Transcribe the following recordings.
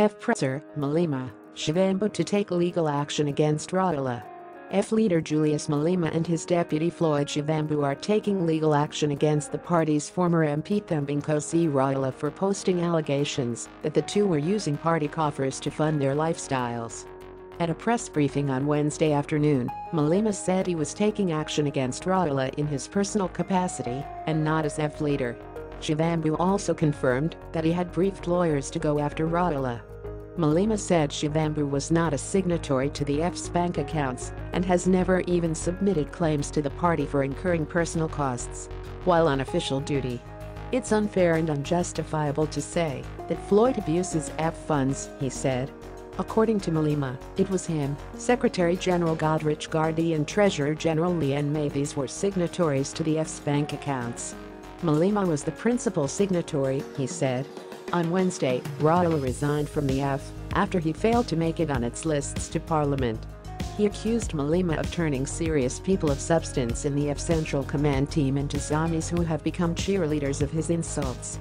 EFF presser, Malema, Shivambu to take legal action against Rawula. EFF leader Julius Malema and his deputy Floyd Shivambu are taking legal action against the party's former MP Thembinkosi Rawula for posting allegations that the two were using party coffers to fund their lifestyles. At a press briefing on Wednesday afternoon, Malema said he was taking action against Rawula in his personal capacity and not as EFF leader. Shivambu also confirmed that he had briefed lawyers to go after Rawula. Malema said Shivambu was not a signatory to the EFF's bank accounts and has never even submitted claims to the party for incurring personal costs while on official duty. It's unfair and unjustifiable to say that Floyd abuses EFF funds, he said. According to Malema, it was him, Secretary General Godrich Gardee and Treasurer General Leigh-Ann Mathys were signatories to the EFF's bank accounts. Malema was the principal signatory, he said, on Wednesday, Rawula resigned from the EFF after he failed to make it on its lists to parliament. He accused Malema of turning serious people of substance in the EFF Central Command team into zombies who have become cheerleaders of his insults.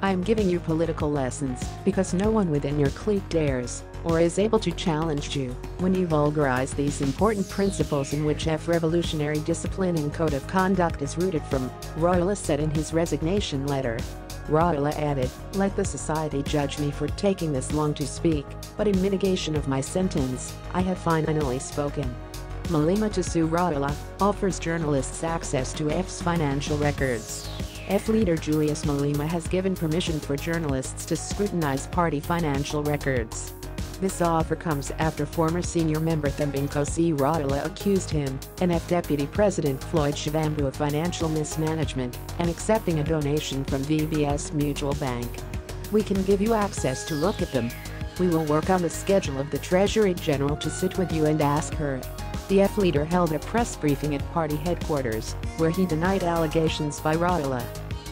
I am giving you political lessons because no one within your clique dares or is able to challenge you when you vulgarize these important principles in which EFF revolutionary discipline and code of conduct is rooted from, Rawula said in his resignation letter. Rawula added, let the society judge me for taking this long to speak, but in mitigation of my sentence, I have finally spoken. Malema to sue Rawula offers journalists access to EFF's financial records. EFF leader Julius Malema has given permission for journalists to scrutinize party financial records. This offer comes after former senior member Thembinkosi Rawula accused him, and EFF Deputy President Floyd Shivambu of financial mismanagement and accepting a donation from VBS Mutual Bank. We can give you access to look at them. We will work on the schedule of the Treasury General to sit with you and ask her. The EFF leader held a press briefing at party headquarters, where he denied allegations by Rawula.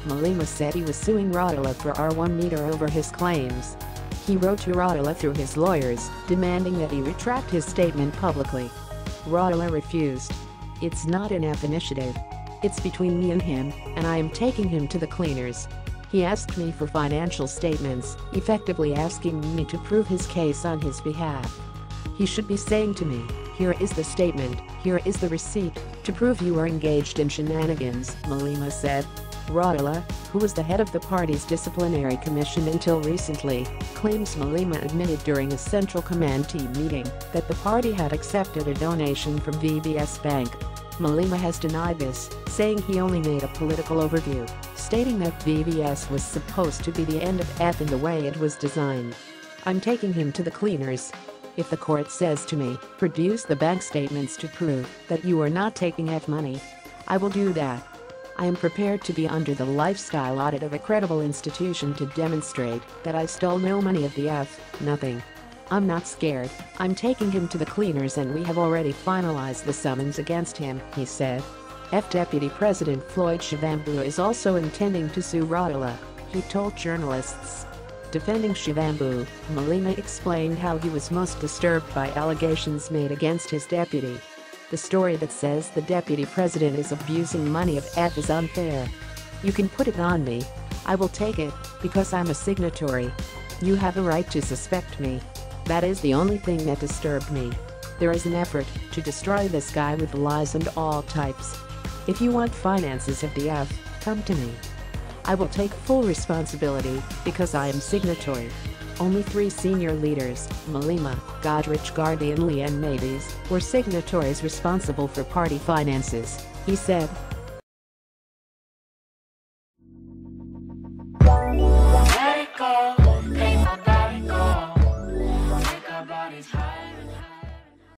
Malema said he was suing Rawula for R1 meter over his claims he wrote to Rawula through his lawyers, demanding that he retract his statement publicly. Rawula refused. It's not an EFF initiative. It's between me and him, and I am taking him to the cleaners. He asked me for financial statements, effectively asking me to prove his case on his behalf. He should be saying to me, here is the statement, here is the receipt, to prove you are engaged in shenanigans, Malema said. Rawula, who was the head of the party's disciplinary commission until recently, claims Malema admitted during a Central Command team meeting that the party had accepted a donation from VBS Bank. Malema has denied this, saying he only made a political overview, stating that VBS was supposed to be the end of EFF in the way it was designed. I'm taking him to the cleaners. If the court says to me, produce the bank statements to prove that you are not taking EFF money, I will do that. I am prepared to be under the lifestyle audit of a credible institution to demonstrate that I stole no money of the EFF, nothing. I'm not scared, I'm taking him to the cleaners and we have already finalized the summons against him, he said. EFF Deputy President Floyd Shivambu is also intending to sue Rawula, he told journalists. Defending Shivambu, Malema explained how he was most disturbed by allegations made against his deputy. The story that says the deputy president is abusing money of EFF is unfair. You can put it on me. I will take it, because I'm a signatory. You have a right to suspect me. That is the only thing that disturbed me. There is an effort to destroy this guy with lies and all types. If you want finances of the EFF, come to me. I will take full responsibility because I am signatory. Only three senior leaders, Malema, Godrich Gardee and Mathys, were signatories responsible for party finances, he said.